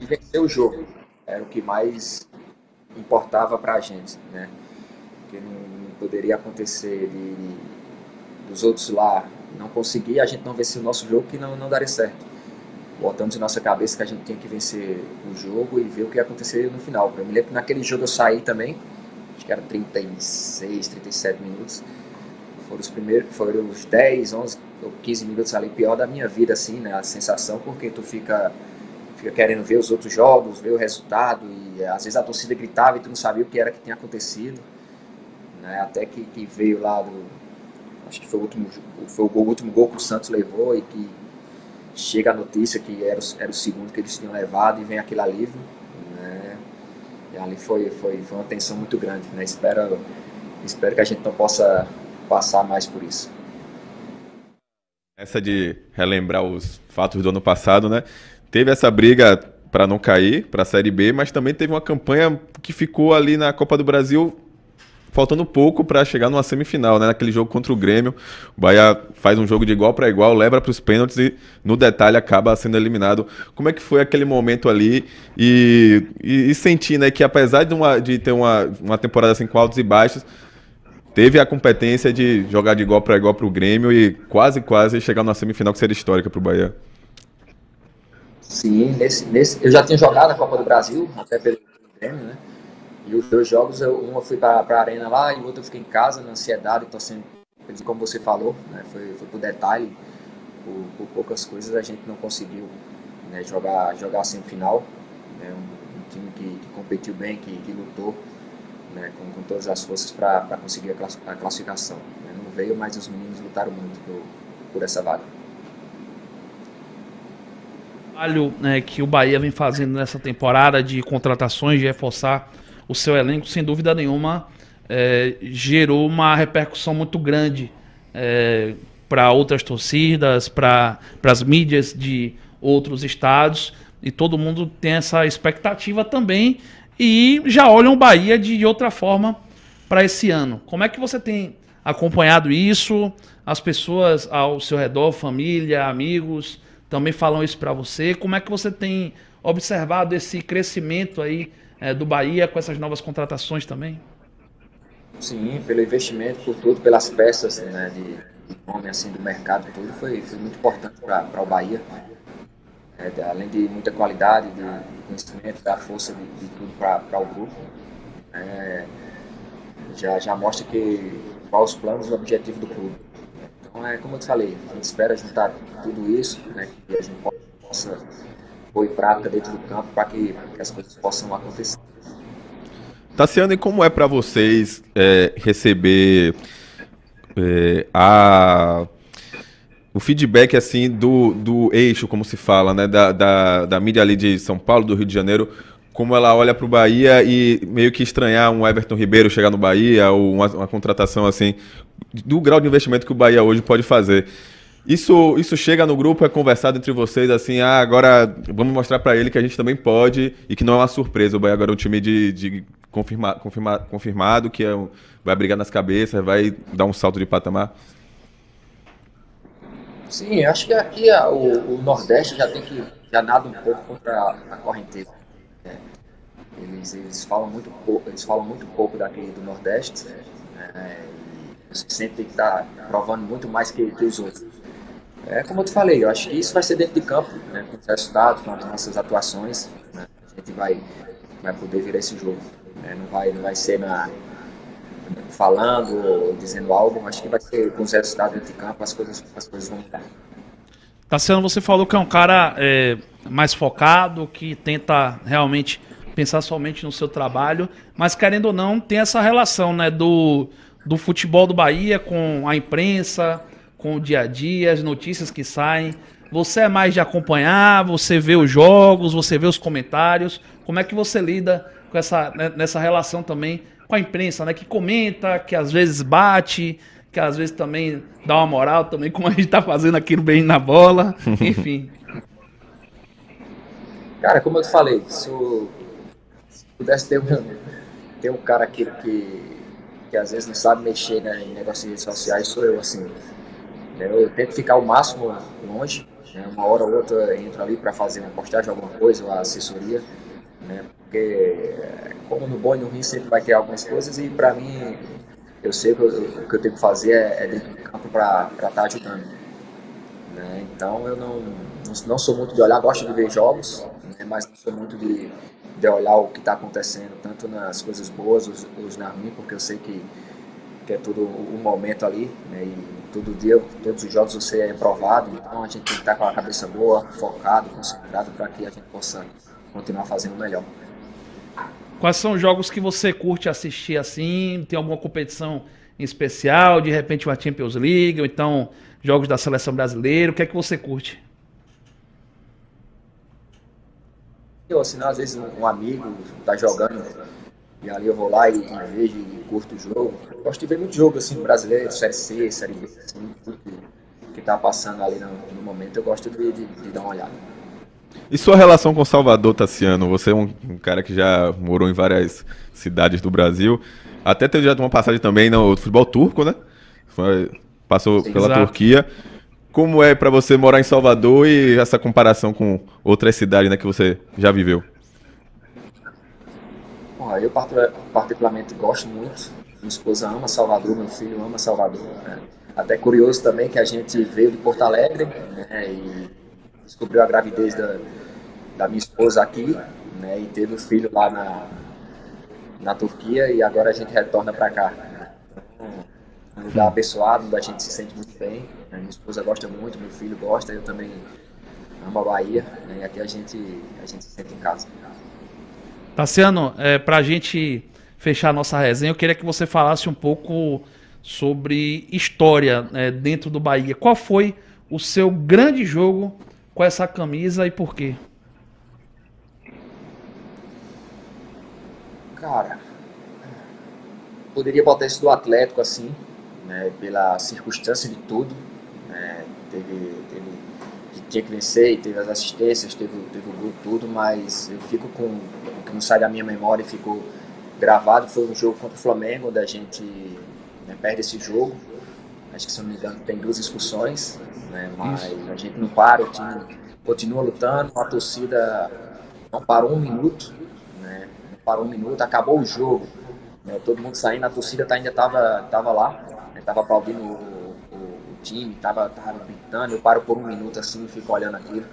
de vencer o jogo. Era o que mais importava para a gente, né? Porque não poderia acontecer de, dos outros lá não conseguir, a gente não vencer o nosso jogo que não, não daria certo. Botamos em nossa cabeça que a gente tinha que vencer o jogo e ver o que ia acontecer no final. Eu me lembro que naquele jogo eu saí também, acho que era 36, 37 minutos foram os primeiros, foram os 10, 11 ou 15 minutos ali pior da minha vida, assim, né? A sensação, porque tu fica, fica querendo ver os outros jogos, ver o resultado, e às vezes a torcida gritava e tu não sabia o que era que tinha acontecido, né? Até que, que veio lá do. Acho que foi o último, foi o, último gol que o Santos levou e que chega a notícia que era, era o segundo que eles tinham levado e vem aquele alívio, né? E ali foi, foi, foi uma tensão muito grande, né? Espero, espero que a gente não possa passar mais por isso. Essa de relembrar os fatos do ano passado, né? Teve essa briga para não cair para a Série B, mas também teve uma campanha que ficou ali na Copa do Brasil faltando pouco para chegar numa semifinal, né? Naquele jogo contra o Grêmio, o Bahia faz um jogo de igual para igual, leva para os pênaltis e no detalhe acaba sendo eliminado. Como é que foi aquele momento ali e, e, e sentir, né, que apesar de, uma, de ter uma, uma temporada assim com altos e baixos, teve a competência de jogar de igual para igual para o Grêmio e quase, quase chegar na semifinal que seria histórica para o Bahia. Sim, nesse, nesse, eu já tinha jogado a Copa do Brasil, até pelo Grêmio, né? E os dois jogos, eu, uma fui para a arena lá e o outro eu fiquei em casa, na ansiedade, torcendo, como você falou, né? Foi, foi por detalhe, por, por, poucas coisas a gente não conseguiu né, jogar, jogar a semifinal. Né? Um, um time que, que competiu bem, que, que lutou né, com, com, todas as forças para conseguir a classificação. Né? Não veio, mas os meninos lutaram muito por, por essa vaga. O trabalho né, que o Bahia vem fazendo nessa temporada de contratações, de reforçar o seu elenco, sem dúvida nenhuma, é, gerou uma repercussão muito grande é, para outras torcidas, para as mídias de outros estados, e todo mundo tem essa expectativa também e já olham o Bahia de outra forma para esse ano. Como é que você tem acompanhado isso? As pessoas ao seu redor, família, amigos, também falam isso para você. Como é que você tem observado esse crescimento aí é, do Bahia com essas novas contratações também? Sim, pelo investimento, por tudo, pelas peças né, de, de nome assim, do mercado, tudo foi, foi muito importante para o Bahia é, além de muita qualidade, de, de conhecimento, da força de, de tudo para o grupo, é, já, já mostra que quais os planos e o objetivo do clube. Então, é como eu te falei, a gente espera juntar tudo isso, né, que a gente possa pôr em prática dentro do campo para que, que, as coisas possam acontecer. Tassiano, e como é para vocês é, receber é, a o feedback assim do, do eixo, como se fala, né, da, da, da mídia ali de São Paulo, do Rio de Janeiro, como ela olha para o Bahia e meio que estranhar um Everton Ribeiro chegar no Bahia ou uma, uma, contratação assim do grau de investimento que o Bahia hoje pode fazer. Isso, isso chega no grupo, é conversado entre vocês assim, ah, agora vamos mostrar para ele que a gente também pode e que não é uma surpresa. O Bahia agora é um time de, de confirma, confirma, confirmado, que é um, vai brigar nas cabeças, vai dar um salto de patamar. Sim, acho que aqui a, o, o, Nordeste já tem que já nada um pouco contra a, a correnteza. Né? Eles, eles falam muito pouco, eles falam muito pouco daqui do Nordeste. Né? sempre tem que estar tá provando muito mais que, que os outros. É como eu te falei, eu acho que isso vai ser dentro de campo, né? com os resultados, com as nossas atuações, né? a gente vai, vai poder virar esse jogo. Né? Não, vai, não vai ser na, falando ou dizendo algo, acho que vai ser com os resultados dentro de campo, as coisas, as coisas vão mudar. Tassiano, você falou que é um cara é, mais focado, que tenta realmente pensar somente no seu trabalho, mas querendo ou não, tem essa relação né, do, do futebol do Bahia com a imprensa, com o dia a dia, as notícias que saem. Você é mais de acompanhar, você vê os jogos, você vê os comentários. Como é que você lida com essa, né, nessa relação também com a imprensa, né? Que comenta, que às vezes bate, que às vezes também dá uma moral também, como a gente tá fazendo aqui no Bem na Bola. Enfim. Cara, como eu te falei, se, se pudesse ter um, ter um cara aqui que, que às vezes não sabe mexer né, em negócios de redes sociais, sou eu, assim. Eu tento ficar o máximo longe, né, uma hora ou outra entro ali para fazer uma postagem, alguma coisa, uma assessoria, né, porque como no bom e no ruim sempre vai ter algumas coisas e para mim eu sei que o que eu tenho que fazer é, é dentro do campo para estar tá ajudando. Né? Então eu não, não, não, sou muito de olhar, gosto de ver jogos, né? mas não sou muito de, de olhar o que está acontecendo, tanto nas coisas boas os, os na ruim, porque eu sei que, que é tudo um momento ali, né? e todo dia, todos os jogos você é provado, então a gente tem que estar com a cabeça boa, focado, concentrado para que a gente possa continuar fazendo melhor. Quais são os jogos que você curte assistir assim? Tem alguma competição em especial? De repente uma Champions League, ou então jogos da seleção brasileira? O que é que você curte? Eu, assim, às vezes um amigo tá jogando e ali eu vou lá e, e vejo e curto o jogo. Eu gosto de ver muito jogo assim, brasileiro, Série C, Série B, assim, tudo que, tá passando ali no, no momento, eu gosto de, de, de dar uma olhada. E sua relação com Salvador, Tassiano? Você é um, um, cara que já morou em várias cidades do Brasil. Até teve já uma passagem também no futebol turco, né? Foi, passou Sim, pela exato. Turquia. Como é para você morar em Salvador e essa comparação com outras cidades né, que você já viveu? Bom, eu particularmente gosto muito. Minha esposa ama Salvador, meu filho ama Salvador. Né? Até curioso também que a gente veio de Porto Alegre né, e descobriu a gravidez da, da minha esposa aqui, né, e teve o um filho lá na, na Turquia e agora a gente retorna para cá. Um lugar abençoado, onde a gente se sente muito bem. Né, minha esposa gosta muito, meu filho gosta, eu também amo a Bahia, né, e aqui a gente, a gente se sente em casa. Tassiano, é, para a gente fechar a nossa resenha, eu queria que você falasse um pouco sobre história é, dentro do Bahia. Qual foi o seu grande jogo com essa camisa e por quê? Cara, poderia botar isso do Atlético assim, né, pela circunstância de tudo. Né, teve, teve, tinha que vencer, teve as assistências, teve, teve o grupo, tudo, mas eu fico com que não sai da minha memória e ficou gravado. Foi um jogo contra o Flamengo, onde a gente né, perde esse jogo. Acho que, se não me engano, tem duas expulsões né? Mas Isso. a gente não para, o time continua lutando, a torcida não parou um minuto, né? Não parou um minuto, acabou o jogo, né? Todo mundo saindo, a torcida tá, ainda estava tava lá, estava né? aplaudindo o, o, o, time, estava tava gritando, eu paro por um minuto assim e fico olhando aquilo.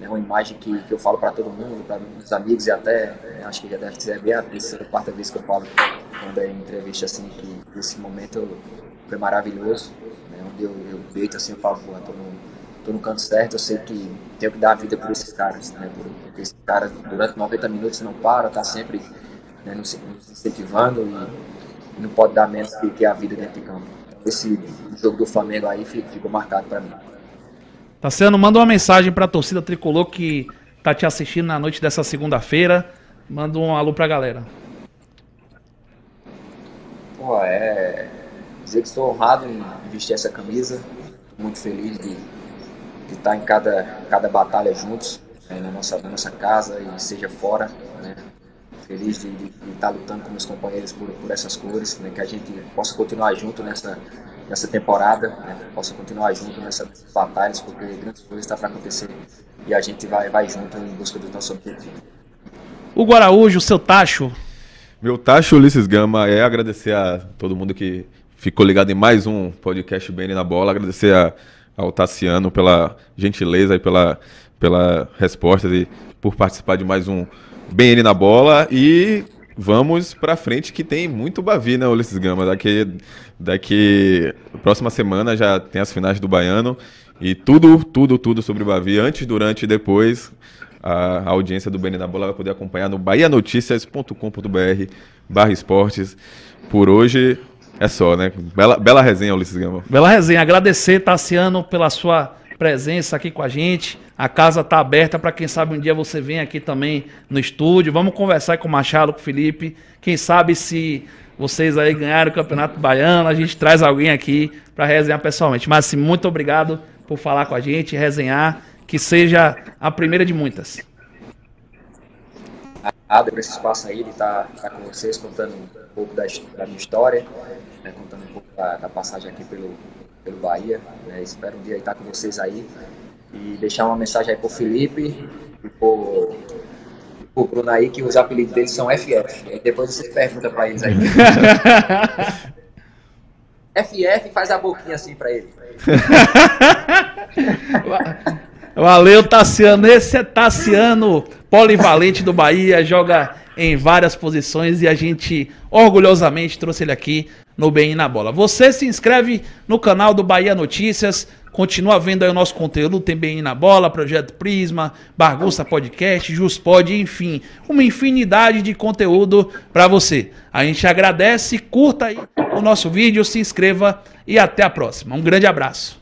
É uma imagem que, que eu falo para todo mundo, para meus amigos e até, é, acho que já deve ser bem a terceira, quarta vez que eu falo quando é em entrevista assim, que esse momento foi maravilhoso. né, onde eu, eu deito assim, eu falo, tô no, tô no canto certo, eu sei que tenho que dar a vida por esses caras, né, porque esses caras durante 90 minutos não param, tá sempre né, nos, incentivando e, não pode dar menos que, que a vida dentro de campo. Esse jogo do Flamengo aí ficou marcado para mim. Tassiano, manda uma mensagem para a torcida tricolor que tá te assistindo na noite dessa segunda-feira. Manda um alô pra galera. Pô, é. Dizer que estou honrado em vestir essa camisa. Muito feliz de, de estar em cada, cada batalha juntos, né, na, nossa, na nossa casa e seja fora. Né? Feliz de, de, de, estar lutando com meus companheiros por, por essas cores, né? que a gente possa continuar junto nessa, nessa temporada, né? possa continuar junto nessas batalhas, porque grandes coisas estão para acontecer e a gente vai, vai junto em busca do nosso objetivo. O Guaraújo, seu tacho. Meu tacho, Ulisses Gama, é agradecer a todo mundo que ficou ligado em mais um podcast BN na Bola, agradecer a, ao Tassiano pela gentileza e pela, pela resposta e por participar de mais um BN na Bola e vamos para frente que tem muito Bavi, né, Ulisses Gama? Daqui, daqui próxima semana já tem as finais do Baiano e tudo, tudo, tudo sobre o Bavi, antes, durante e depois. A, audiência do BN na Bola vai poder acompanhar no bahianoticias.com.br barra esportes. Por hoje é só, né? Bela, bela resenha, Ulisses Gama. Bela resenha. Agradecer, Tassiano, pela sua presença aqui com a gente. A casa está aberta para quem sabe um dia você vem aqui também no estúdio. Vamos conversar com o Machado, com o Felipe. Quem sabe se vocês aí ganharam o Campeonato Baiano, a gente traz alguém aqui para resenhar pessoalmente. Mas assim, muito obrigado por falar com a gente, resenhar. Que seja a primeira de muitas. Obrigado por esse espaço aí de estar tá, tá com vocês, contando um pouco da, da minha história, né, contando um pouco da, da passagem aqui pelo, pelo Bahia. Né? Espero um dia estar com vocês aí e deixar uma mensagem aí pro Felipe e pro, pro Bruno aí, que os apelidos deles são FF. E depois você pergunta para eles aí. FF faz a boquinha assim para ele. Valeu, Tassiano. Esse é Tassiano, polivalente do Bahia, joga em várias posições e a gente orgulhosamente trouxe ele aqui no Bem na Bola. Você se inscreve no canal do Bahia Notícias, continua vendo aí o nosso conteúdo, Bem na Bola, Projeto Prisma, Bargusta Podcast, Juspod, enfim, uma infinidade de conteúdo para você. A gente agradece, curta aí o nosso vídeo, se inscreva e até a próxima. Um grande abraço.